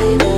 baby.